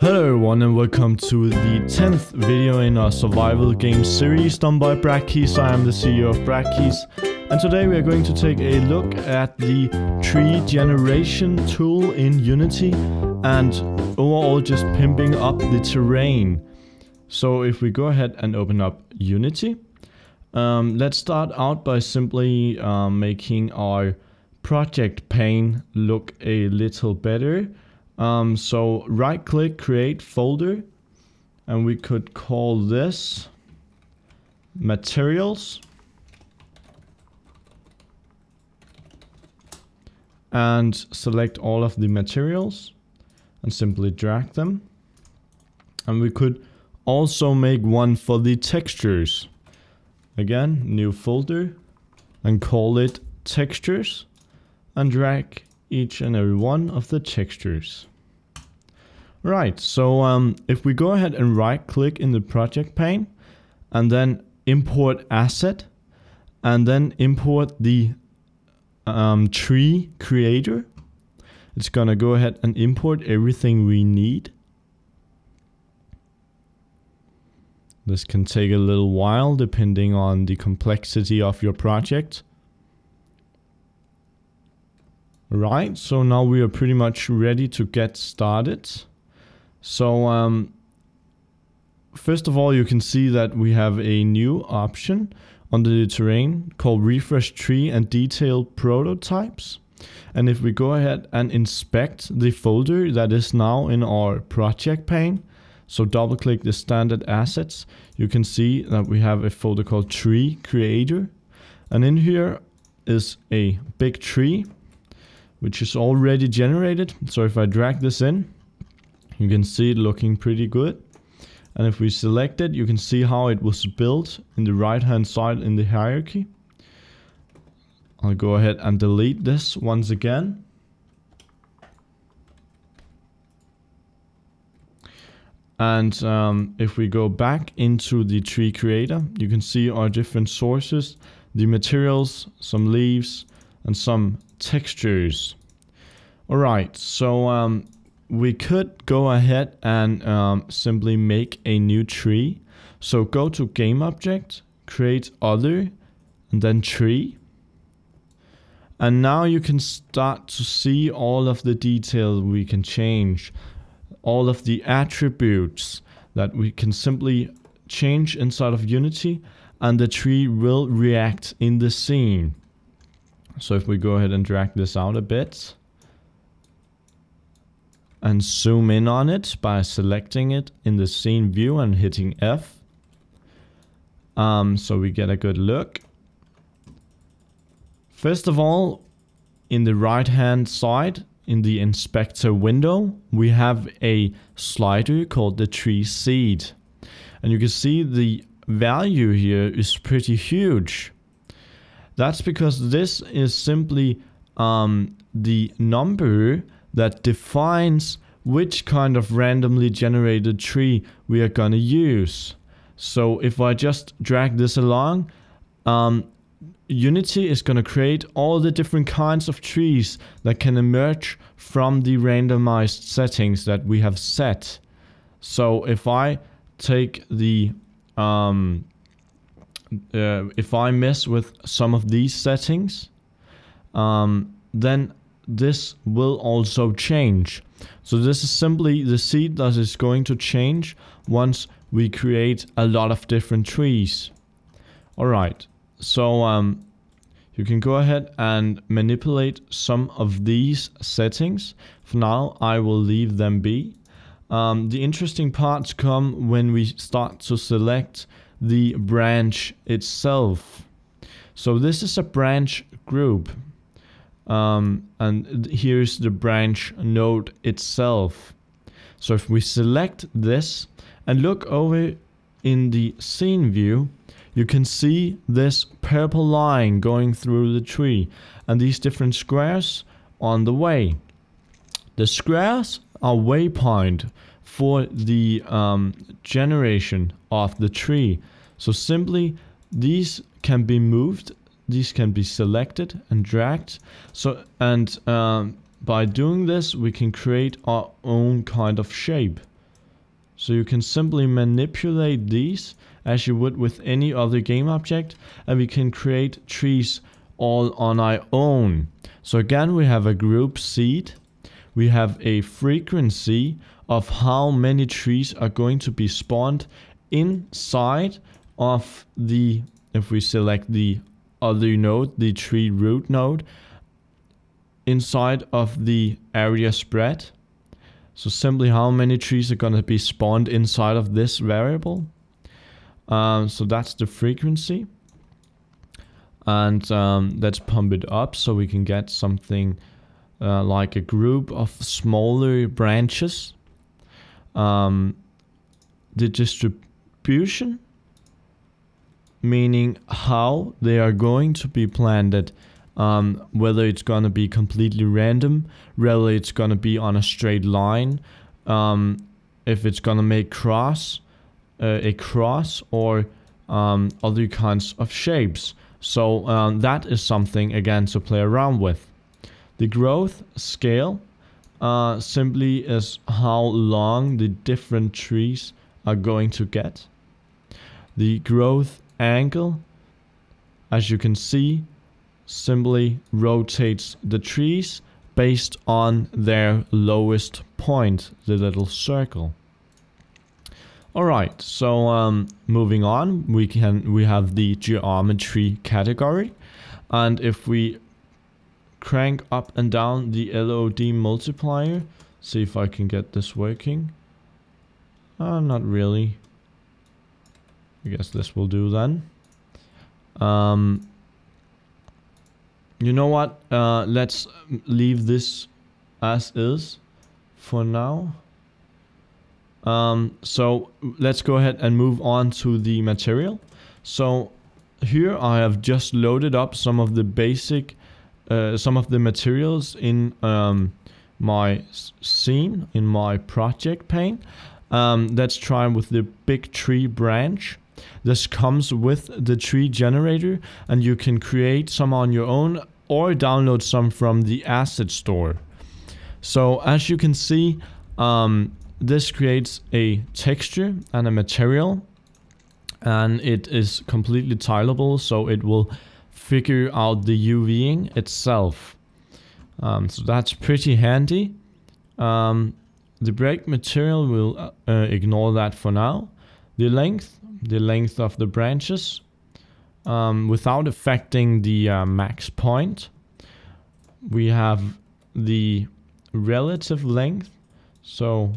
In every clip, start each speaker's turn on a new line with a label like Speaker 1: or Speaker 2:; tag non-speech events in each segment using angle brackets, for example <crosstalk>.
Speaker 1: Hello everyone and welcome to the 10th video in our survival game series done by Brackeys. I am the CEO of Brackeys and today we are going to take a look at the tree generation tool in Unity and overall just pimping up the terrain. So if we go ahead and open up Unity, um, let's start out by simply um, making our project pane look a little better. Um, so right click create folder and we could call this materials. And select all of the materials and simply drag them. And we could also make one for the textures. Again new folder and call it textures and drag each and every one of the textures. Right, so um, if we go ahead and right click in the project pane and then import asset and then import the um, tree creator, it's gonna go ahead and import everything we need. This can take a little while depending on the complexity of your project. Right, so now we are pretty much ready to get started. So, um, first of all, you can see that we have a new option under the terrain called refresh tree and detailed prototypes. And if we go ahead and inspect the folder that is now in our project pane, so double click the standard assets, you can see that we have a folder called tree creator. And in here is a big tree which is already generated. So if I drag this in, you can see it looking pretty good. And if we select it, you can see how it was built in the right hand side in the hierarchy. I'll go ahead and delete this once again. And um, if we go back into the tree creator, you can see our different sources, the materials, some leaves, and some textures. Alright, so um, we could go ahead and um, simply make a new tree. So go to game object, create other, and then tree. And now you can start to see all of the details we can change. All of the attributes that we can simply change inside of Unity and the tree will react in the scene. So if we go ahead and drag this out a bit and zoom in on it by selecting it in the scene view and hitting F. Um, so we get a good look. First of all, in the right hand side, in the inspector window, we have a slider called the tree seed. And you can see the value here is pretty huge. That's because this is simply um, the number that defines which kind of randomly generated tree we are going to use. So if I just drag this along, um, Unity is going to create all the different kinds of trees that can emerge from the randomized settings that we have set. So if I take the um, uh, if I mess with some of these settings, um, then this will also change. So this is simply the seed that is going to change once we create a lot of different trees. Alright, so um, you can go ahead and manipulate some of these settings. For now, I will leave them be. Um, the interesting parts come when we start to select the branch itself. So this is a branch group. Um, and here's the branch node itself. So if we select this and look over in the scene view, you can see this purple line going through the tree and these different squares on the way. The squares are waypoint for the um, generation of the tree. So simply these can be moved, these can be selected and dragged. So and um, by doing this we can create our own kind of shape. So you can simply manipulate these as you would with any other game object and we can create trees all on our own. So again we have a group seed, we have a frequency of how many trees are going to be spawned inside of the, if we select the other node, the tree root node, inside of the area spread so simply how many trees are going to be spawned inside of this variable. Um, so that's the frequency. And um, let's pump it up so we can get something uh, like a group of smaller branches. Um, the distribution, meaning how they are going to be planted um, whether it's going to be completely random, whether it's going to be on a straight line, um, if it's going to make cross, uh, a cross, or um, other kinds of shapes. So um, that is something, again, to play around with. The growth scale uh, simply is how long the different trees are going to get. The growth angle, as you can see, simply rotates the trees based on their lowest point, the little circle. Alright, so um, moving on, we can we have the geometry category. And if we crank up and down the LOD multiplier, see if I can get this working. Uh, not really. I guess this will do then. Um, you know what? Uh, let's leave this as is for now. Um, so let's go ahead and move on to the material. So here I have just loaded up some of the basic, uh, some of the materials in um, my scene, in my project pane. Um, let's try with the big tree branch. This comes with the tree generator and you can create some on your own or download some from the asset store. So as you can see, um, this creates a texture and a material and it is completely tileable so it will figure out the UVing itself. Um, so that's pretty handy. Um, the break material will uh, uh, ignore that for now. The length, the length of the branches um, without affecting the uh, max point. We have the relative length. So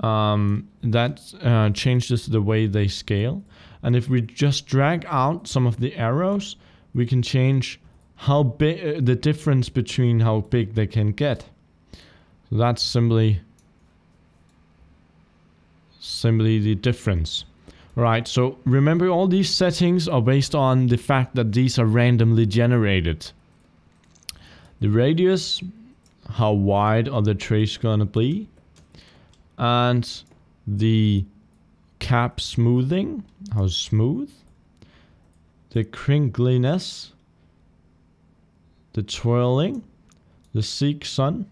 Speaker 1: um, that uh, changes the way they scale. And if we just drag out some of the arrows, we can change how big uh, the difference between how big they can get. So that's simply simply the difference. Right, so remember all these settings are based on the fact that these are randomly generated. The radius, how wide are the trees gonna be? And the cap smoothing, how smooth? The crinkliness, the twirling, the seek sun.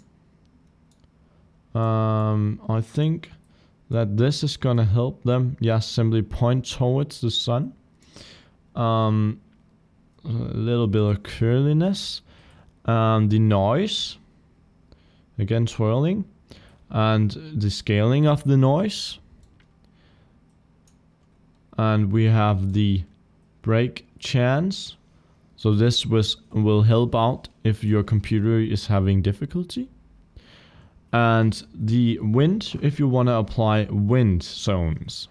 Speaker 1: Um, I think that this is gonna help them just simply point towards the sun. Um, a little bit of curliness. Um, the noise again swirling and the scaling of the noise. And we have the break chance. So this was will help out if your computer is having difficulty and the wind if you want to apply wind zones.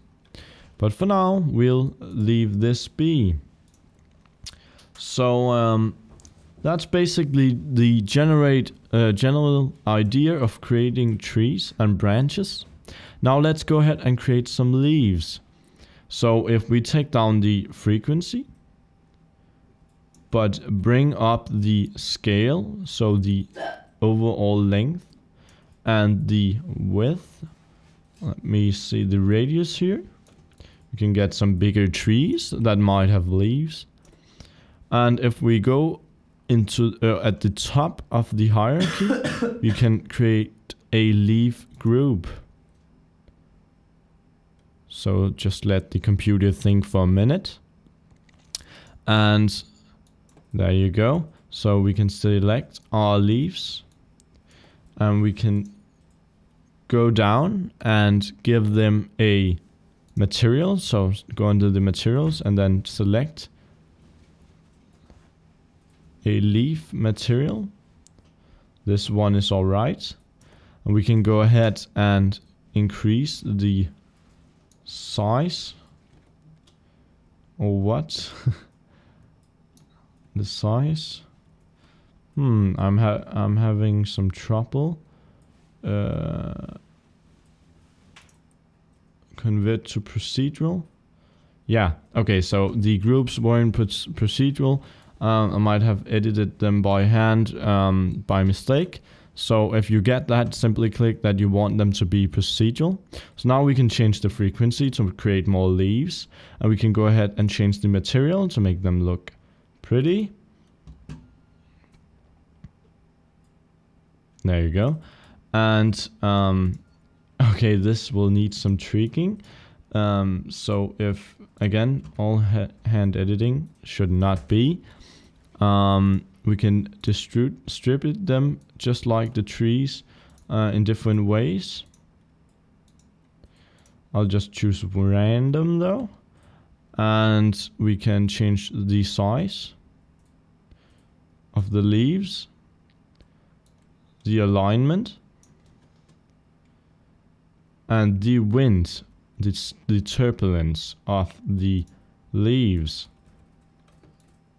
Speaker 1: But for now, we'll leave this be. So um, that's basically the generate uh, general idea of creating trees and branches. Now let's go ahead and create some leaves. So if we take down the frequency, but bring up the scale, so the overall length, and the width. Let me see the radius here. You can get some bigger trees that might have leaves. And if we go into uh, at the top of the hierarchy, <coughs> you can create a leaf group. So just let the computer think for a minute. And there you go. So we can select our leaves and we can go down and give them a material. So go under the materials and then select a leaf material. This one is alright. And we can go ahead and increase the size or what? <laughs> the size. Hmm, I'm ha I'm having some trouble. Uh, convert to procedural. Yeah, okay, so the groups weren't procedural. Um, I might have edited them by hand um, by mistake. So if you get that, simply click that you want them to be procedural. So now we can change the frequency to create more leaves. And we can go ahead and change the material to make them look pretty. There you go. And, um, <laughs> okay, this will need some tweaking. Um, so if, again, all ha hand editing should not be. Um, we can distribute them just like the trees uh, in different ways. I'll just choose random though. And we can change the size of the leaves, the alignment, and the wind, the, the turbulence of the leaves.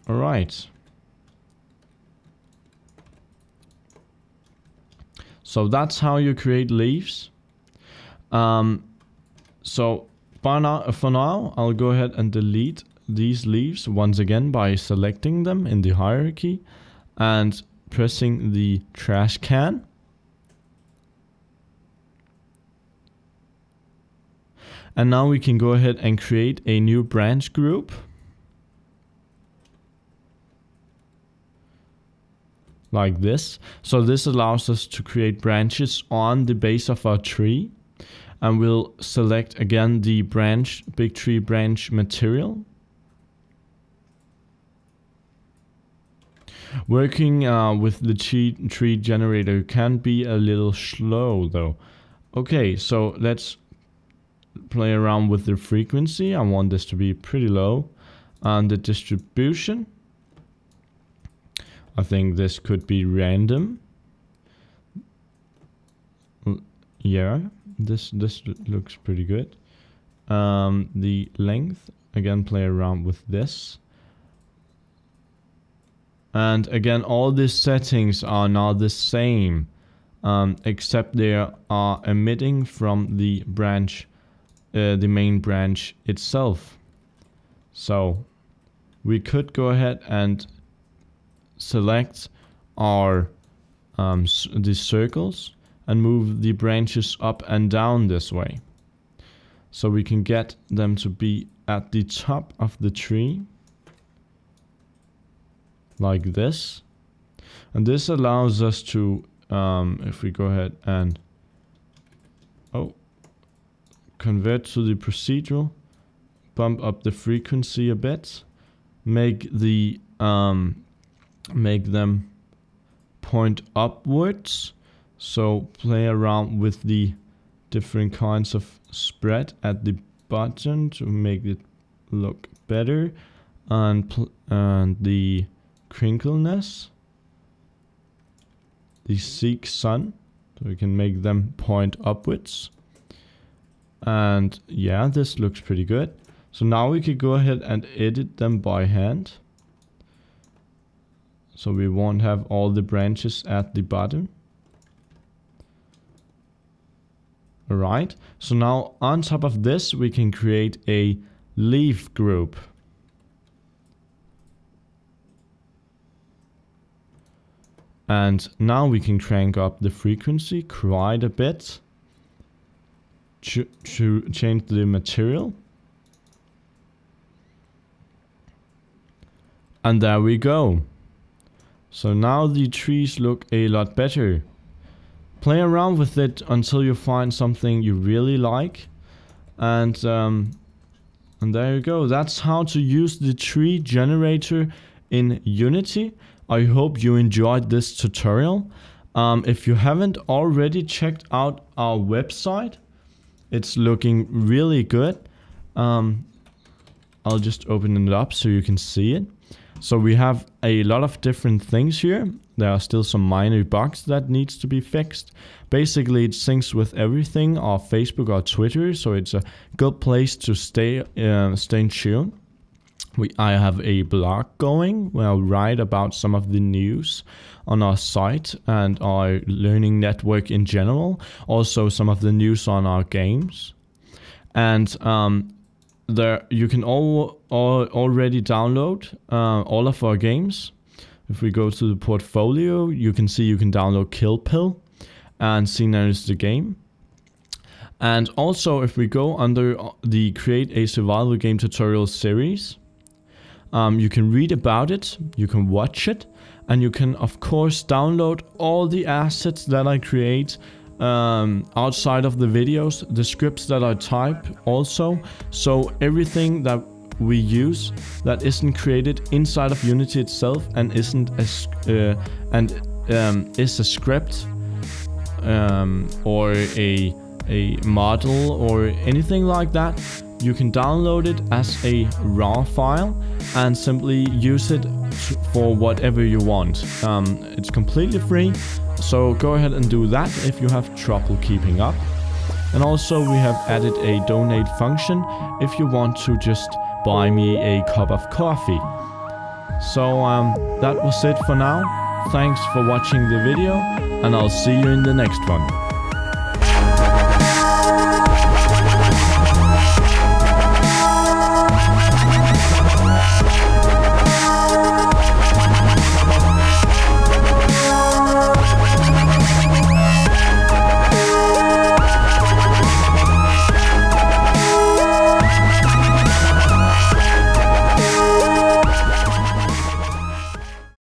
Speaker 1: Alright. So that's how you create leaves. Um, so now, for now, I'll go ahead and delete these leaves once again by selecting them in the hierarchy and pressing the trash can. And now we can go ahead and create a new branch group. like this. So this allows us to create branches on the base of our tree. And we'll select again the branch, big tree branch material. Working uh, with the tree, tree generator can be a little slow though. Okay, so let's play around with the frequency. I want this to be pretty low. And the distribution. I think this could be random. Yeah, this this looks pretty good. Um, the length, again, play around with this. And again, all these settings are now the same, um, except they are emitting from the branch, uh, the main branch itself. So we could go ahead and select our um, these circles and move the branches up and down this way. So we can get them to be at the top of the tree. Like this. And this allows us to, um, if we go ahead and, convert to the procedural, bump up the frequency a bit, make the um, make them point upwards. So play around with the different kinds of spread at the button to make it look better and, and the crinkleness the seek sun so we can make them point upwards and yeah this looks pretty good so now we could go ahead and edit them by hand so we won't have all the branches at the bottom. Alright, so now on top of this we can create a leaf group. And now we can crank up the frequency quite a bit. Ch to change the material. And there we go. So now the trees look a lot better. Play around with it until you find something you really like. And um, and there you go. That's how to use the tree generator in Unity. I hope you enjoyed this tutorial. Um, if you haven't already checked out our website, it's looking really good. Um, I'll just open it up so you can see it. So we have a lot of different things here. There are still some minor bugs that needs to be fixed. Basically, it syncs with everything, our Facebook or Twitter, so it's a good place to stay uh, stay in tune. We, I have a blog going where I write about some of the news on our site and our learning network in general. Also, some of the news on our games. And um, there you can all, all already download uh, all of our games. If we go to the portfolio, you can see you can download Kill Pill and see there's the game. And also, if we go under the Create a Survival Game tutorial series, um, you can read about it, you can watch it, and you can, of course, download all the assets that I create um, outside of the videos, the scripts that I type also. So everything that we use that isn't created inside of Unity itself and isn't a, uh, and um, is a script um, or a a model or anything like that, you can download it as a raw file and simply use it for whatever you want. Um, it's completely free so go ahead and do that if you have trouble keeping up. And also we have added a donate function if you want to just buy me a cup of coffee. So um, that was it for now. Thanks for watching the video and I'll see you in the next one.